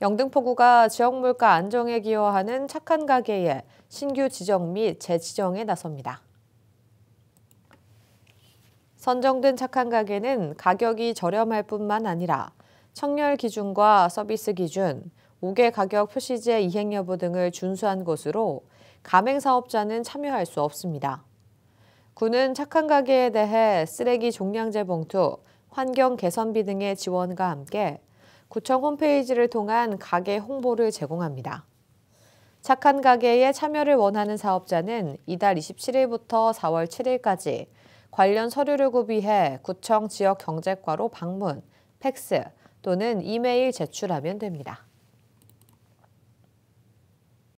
영등포구가 지역 물가 안정에 기여하는 착한 가게의 신규 지정 및 재지정에 나섭니다. 선정된 착한 가게는 가격이 저렴할 뿐만 아니라 청렬 기준과 서비스 기준, 우계 가격 표시제 이행 여부 등을 준수한 곳으로 가맹사업자는 참여할 수 없습니다. 구는 착한 가게에 대해 쓰레기 종량제 봉투, 환경 개선비 등의 지원과 함께 구청 홈페이지를 통한 가게 홍보를 제공합니다. 착한 가게에 참여를 원하는 사업자는 이달 27일부터 4월 7일까지 관련 서류를 구비해 구청 지역 경제과로 방문, 팩스 또는 이메일 제출하면 됩니다.